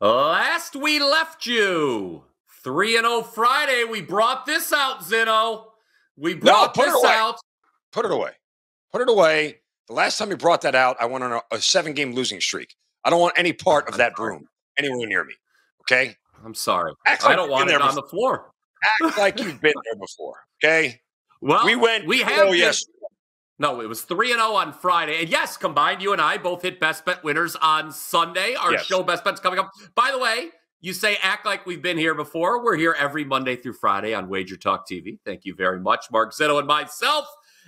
Last we left you, 3 and 0 Friday, we brought this out, Zinno. We brought put it this away. out. Put it away. Put it away. The last time you brought that out, I went on a, a seven game losing streak. I don't want any part of that broom anywhere near me. Okay? I'm sorry. Act I like don't want it on the floor. Act like you've been there before. Okay? Well, we went. We have been- yes. No, it was 3 and 0 on Friday. And yes, combined, you and I both hit best bet winners on Sunday. Our Yes. show best bets coming up. By the way, you say act like we've been here before. We're here every Monday through Friday on Wager Talk TV. Thank you very much, Mark Zinno and myself.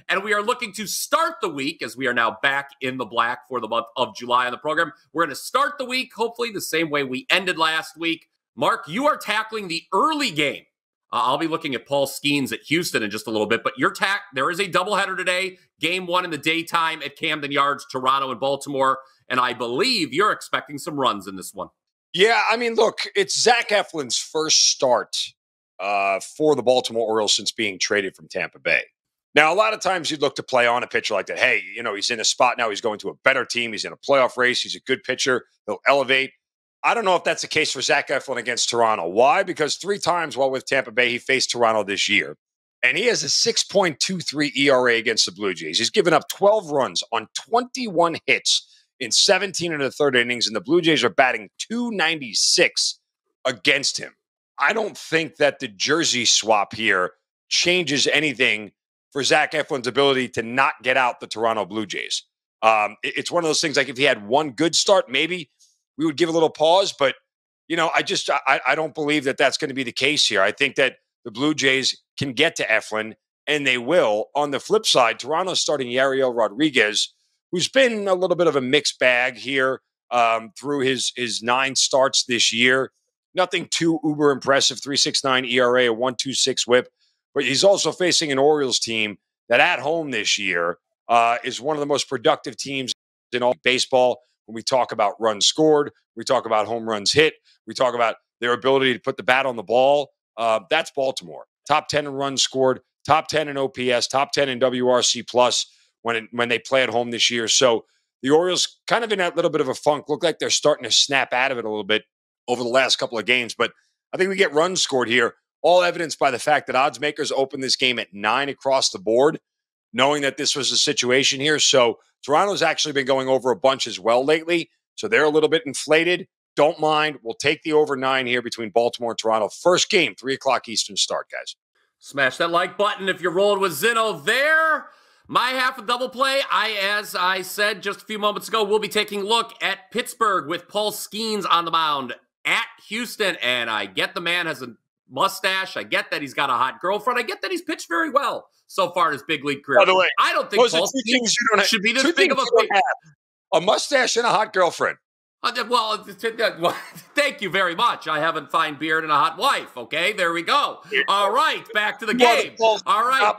And we are looking to start the week as we are now back in the black for the month of July on the program. We're going to start the week, hopefully, the same way we ended last week. Mark, you are tackling the early game. Uh, I'll be looking at Paul Skenes at Houston in just a little bit, but your tack there is a doubleheader today. Game one in the daytime at Camden Yards, Toronto and Baltimore, and I believe you're expecting some runs in this one. Yeah, I mean, look, it's Zach Eflin's first start uh, for the Baltimore Orioles since being traded from Tampa Bay. Now, a lot of times you'd look to play on a pitcher like that. Hey, you know, he's in a spot now. He's going to a better team. He's in a playoff race. He's a good pitcher. He'll elevate. I don't know if that's the case for Zach Eflin against Toronto. Why? Because three times while with Tampa Bay, he faced Toronto this year, and he has a 6.23 ERA against the Blue Jays. He's given up 12 runs on 21 hits in 17 and a third innings, and the Blue Jays are batting 296 against him. I don't think that the jersey swap here changes anything for Zach Eflin's ability to not get out the Toronto Blue Jays. Um, it's one of those things like if he had one good start, maybe we would give a little pause. But you know, I just I, I don't believe that that's going to be the case here. I think that the Blue Jays can get to Eflin, and they will. On the flip side, Toronto's starting Yariel Rodriguez, who's been a little bit of a mixed bag here um, through his his nine starts this year. Nothing too uber impressive. 369 ERA, a 126 whip. But he's also facing an Orioles team that at home this year uh, is one of the most productive teams in all baseball. When we talk about runs scored, we talk about home runs hit, we talk about their ability to put the bat on the ball. Uh, that's Baltimore. Top 10 in runs scored, top 10 in OPS, top 10 in WRC plus when it, when they play at home this year. So the Orioles kind of in that little bit of a funk. Look like they're starting to snap out of it a little bit over the last couple of games. But I think we get runs scored here, all evidenced by the fact that odds makers opened this game at nine across the board, knowing that this was a situation here. So Toronto's actually been going over a bunch as well lately. So they're a little bit inflated. Don't mind. We'll take the over nine here between Baltimore and Toronto. First game, three o'clock Eastern start, guys. Smash that like button if you're rolling with Zinno there. My half of double play, I, as I said just a few moments ago, we'll be taking a look at Pittsburgh with Paul Skenes on the mound at Houston. And I get the man has a mustache. I get that he's got a hot girlfriend. I get that he's pitched very well so far in his big league career. By the way, I don't think Paul two things you don't should be this big of a. A mustache and a hot girlfriend. Uh, Well, well, thank you very much. I have a fine beard and a hot wife. Okay, there we go. All right, back to the You are the game. All right.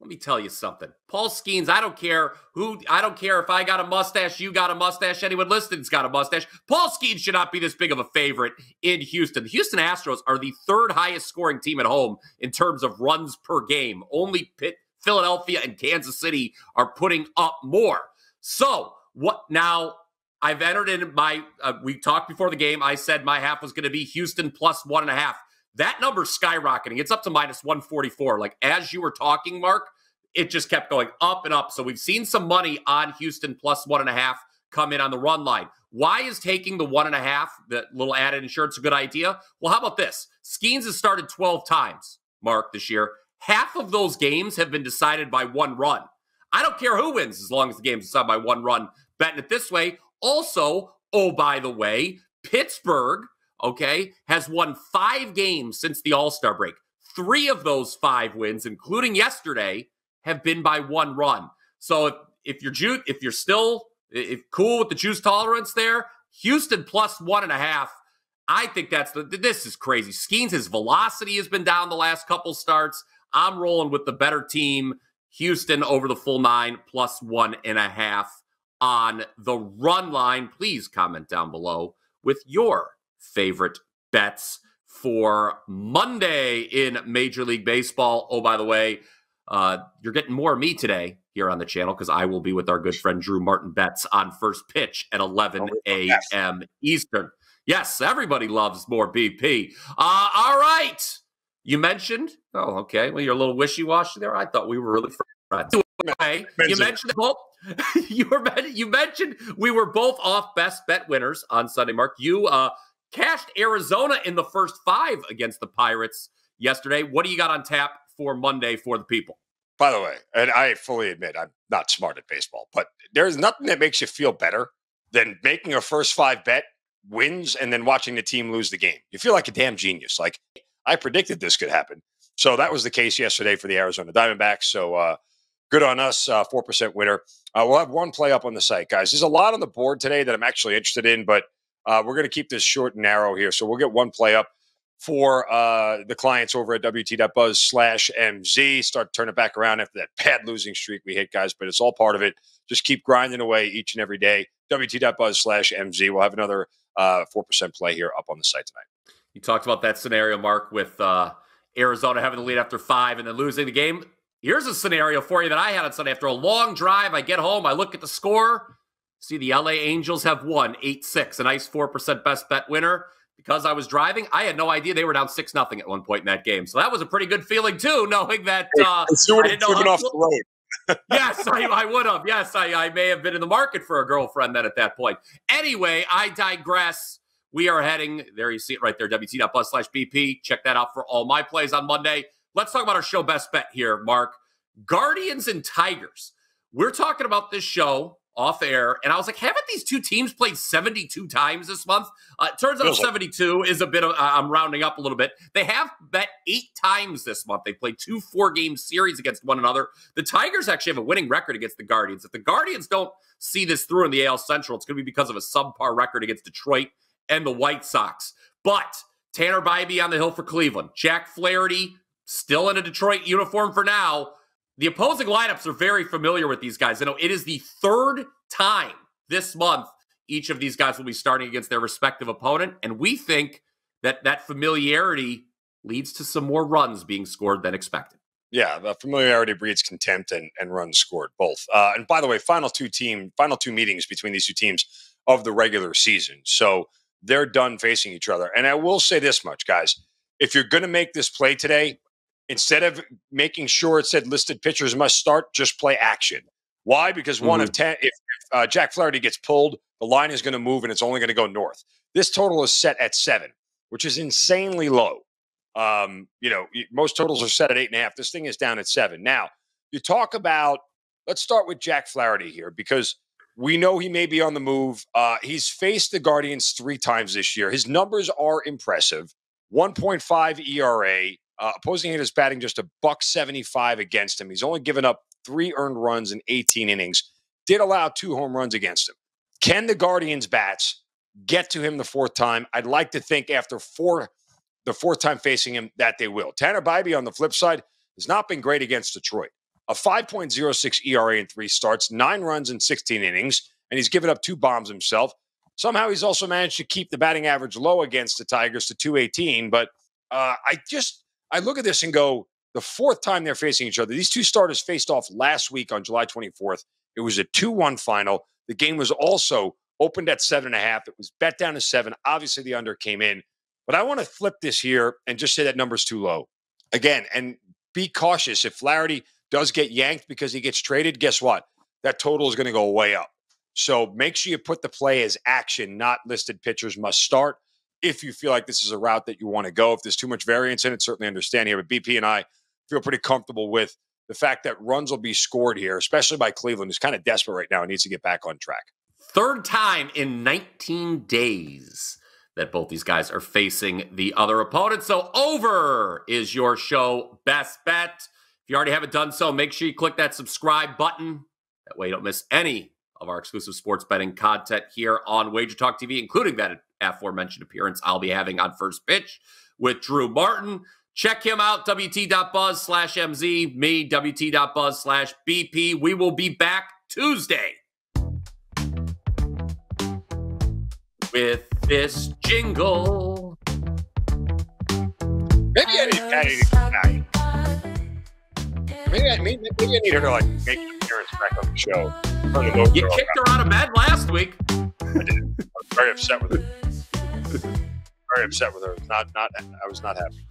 Let me tell you something. Paul Skenes, I don't care who, I don't care if I got a mustache, you got a mustache, anyone listening's got a mustache. Paul Skenes should not be this big of a favorite in Houston. The Houston Astros are the third highest scoring team at home in terms of runs per game. Only Pitt, Philadelphia, and Kansas City are putting up more. So, what now? I've entered in my, uh, we talked before the game. I said my half was going to be Houston plus one and a half. That number's skyrocketing. It's up to minus 144. Like as you were talking, Mark, it just kept going up and up. So we've seen some money on Houston plus one and a half come in on the run line. Why is taking the one and a half, that little added insurance, a good idea? Well, how about this? Skenes has started 12 times, Mark, this year. Half of those games have been decided by one run. I don't care who wins as long as the game's decided by one run. Betting it this way. Also, oh, by the way, Pittsburgh, okay, has won five games since the All Star break. Three of those five wins, including yesterday, have been by one run. So if, if you're ju- if you're still if cool with the juice tolerance there, Houston plus one and a half. I think that's the this is crazy. Skenes, his velocity has been down the last couple starts. I'm rolling with the better team. Houston over the full nine plus one and a half on the run line. Please comment down below with your favorite bets for Monday in Major League Baseball. Oh, by the way, uh, you're getting more of me today here on the channel because I will be with our good friend Drew Martin Betts on first pitch at 11 a.m. Eastern. Yes, everybody loves more BP. Uh, all right. You mentioned, oh, okay. Well, you're a little wishy washy there. I thought we were really friends. Okay. You mentioned both. you were you mentioned we were both off best bet winners on Sunday. Mark, you uh, cashed Arizona in the first five against the Pirates yesterday. What do you got on tap for Monday for the people? By the way, and I fully admit I'm not smart at baseball, but there's nothing that makes you feel better than making a first five bet wins and then watching the team lose the game. You feel like a damn genius. Like I predicted this could happen. So that was the case yesterday for the Arizona Diamondbacks. So uh, good on us, uh, four uh, percent winner. Uh, we'll have one play up on the site, guys. There's a lot on the board today that I'm actually interested in, but uh, we're going to keep this short and narrow here. So we'll get one play up for uh, the clients over at WT.buzz slash MZ. Start to turn it back around after that bad losing streak we hit, guys, but it's all part of it. Just keep grinding away each and every day. WT.buzz slash MZ. We'll have another uh, 4% play here up on the site tonight. You talked about that scenario, Mark, with uh, Arizona having the lead after five and then losing the game. Here's a scenario for you that I had on Sunday. After a long drive, I get home, I look at the score, see the LA Angels have won 8 6, a nice 4% best bet winner because I was driving, I had no idea they were down six nothing at one point in that game. So that was a pretty good feeling too, knowing that uh, I didn't know off the road. yes, I, I, would have. Yes, I, I may have been in the market for a girlfriend then at that point. Anyway, I digress. We are heading there. You see it right there. WT.buzz slash BP. Check that out for all my plays on Monday. Let's talk about our show best bet here, Mark. Guardians and Tigers. We're talking about this show off air, and I was like, haven't these two teams played 72 times this month? Uh, turns out 72 is a bit of, uh, I'm rounding up a little bit. They have bet eight times this month. They played two four game series against one another. The Tigers actually have a winning record against the Guardians. If the Guardians don't see this through in the AL Central, it's going to be because of a subpar record against Detroit and the White Sox. But Tanner Bibee on the hill for Cleveland, Jack Flaherty still in a Detroit uniform for now the opposing lineups are very familiar with these guys. You know, it is the third time this month each of these guys will be starting against their respective opponent. And we think that that familiarity leads to some more runs being scored than expected. Yeah, the familiarity breeds contempt and, and runs scored both. Uh, and by the way, final two team, final two meetings between these two teams of the regular season. So they're done facing each other. And I will say this much, guys: if you're going to make this play today, instead of making sure it said listed pitchers must start, just play action. Why? Because one mm-hmm. of 10, if, if uh, Jack Flaherty gets pulled, the line is going to move and it's only going to go north. This total is set at seven, which is insanely low. Um, you know, most totals are set at eight and a half. This thing is down at seven. Now, you talk about, let's start with Jack Flaherty here because we know he may be on the move. Uh, he's faced the Guardians three times this year. His numbers are impressive 1.5 ERA, uh, opposing hitters batting just a buck 75 against him. He's only given up three earned runs in 18 innings. Did allow two home runs against him. Can the Guardians bats get to him the fourth time? I'd like to think after four, the fourth time facing him, that they will. Tanner Bibee on the flip side has not been great against Detroit. A 5.06 ERA in three starts, nine runs in 16 innings, and he's given up two bombs himself. Somehow he's also managed to keep the batting average low against the Tigers to 218. But uh, I just I look at this and go, the fourth time they're facing each other. These two starters faced off last week on July 24th. It was a 2 1 final. The game was also opened at seven and a half. It was bet down to seven. Obviously, the under came in. But I want to flip this here and just say that number's too low. Again, and be cautious. If Flaherty does get yanked because he gets traded, guess what? That total is going to go way up. So make sure you put the play as action, not listed pitchers must start if you feel like this is a route that you want to go. If there's too much variance in it, certainly understand here. But BP and I feel pretty comfortable with the fact that runs will be scored here, especially by Cleveland, who's kind of desperate right now and needs to get back on track. Third time in 19 days that both these guys are facing the other opponent. So over is your show best bet. If you already haven't done so, make sure you click that subscribe button. That way you don't miss any of our exclusive sports betting content here on Wager Talk TV, including that aforementioned appearance I'll be having on First Pitch with Drew Martin. Check him out, wt.buzz slash MZ, me, wt.buzz slash BP. We will be back Tuesday with this jingle. Maybe I need to come back. Maybe I, maybe, maybe I need her to like make an appearance back on the show. You kicked her out of bed last week. I did. I was very upset with it very upset with her. Not not I was not happy.